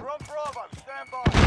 We're on Stand by.